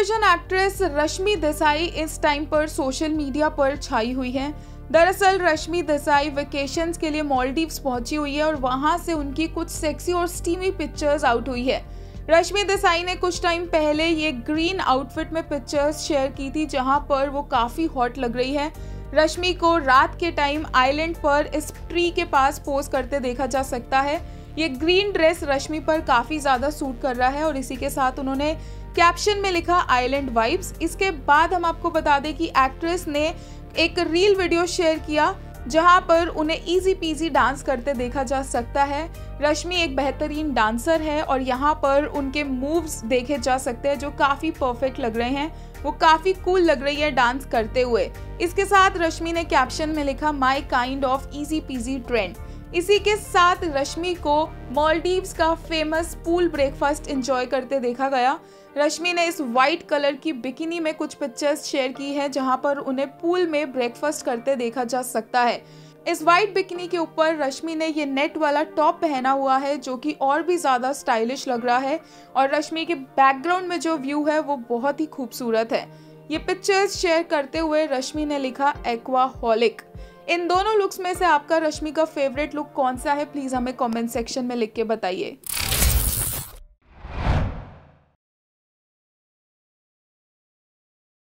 Television actress Rashmi Desai इस time पर social media पर छाई हुई है। दरअसल रश्मि देसाई वेकेशंस के लिए मॉलडीव्स पहुँची हुई है और वहाँ से उनकी कुछ सेक्सी और स्टीमी पिक्चर्स आउट हुई है। रश्मि देसाई ने कुछ टाइम पहले ये ग्रीन आउटफिट में पिक्चर्स शेयर की थी, जहाँ पर वो काफ़ी हॉट लग रही है। रश्मि को रात के टाइम आइलैंड पर इस ट्री के पास पोज करते देखा जा सकता है। ये ग्रीन ड्रेस रश्मि पर काफ़ी ज़्यादा सूट कर रहा है और इसी के साथ उन्होंने कैप्शन में लिखा आइलैंड वाइब्स। इसके बाद हम आपको बता दें कि एक्ट्रेस ने एक रील वीडियो शेयर किया, जहाँ पर उन्हें इजी पीजी डांस करते देखा जा सकता है। रश्मि एक बेहतरीन डांसर है और यहाँ पर उनके मूव्स देखे जा सकते हैं, जो काफ़ी परफेक्ट लग रहे हैं। वो काफ़ी कूल लग रही है डांस करते हुए। इसके साथ रश्मि ने कैप्शन में लिखा my kind of easy PG trend इसी के साथ रश्मि को मॉलडीव्स का फ़ेमस पूल ब्रेकफास्ट एंजॉय करते देखा गया। रश्मि ने इस वाइट कलर की बिकिनी में कुछ पिक्चर्स शेयर की है, जहाँ पर उन्हें पूल में ब्रेकफास्ट करते देखा जा सकता है। इस वाइट बिकिनी के ऊपर रश्मि ने ये नेट वाला टॉप पहना हुआ है, जो कि और भी ज़्यादा स्टाइलिश लग रहा है, और रश्मि के बैकग्राउंड में जो व्यू है, वो बहुत ही खूबसूरत है। ये पिक्चर्स शेयर करते हुए रश्मि ने लिखा एक्वा हॉलिक इन दोनों लुक्स में से आपका रश्मि का फेवरेट लुक कौन सा है? प्लीज़ हमें कमेंट सेक्शन में लिख के बताइए।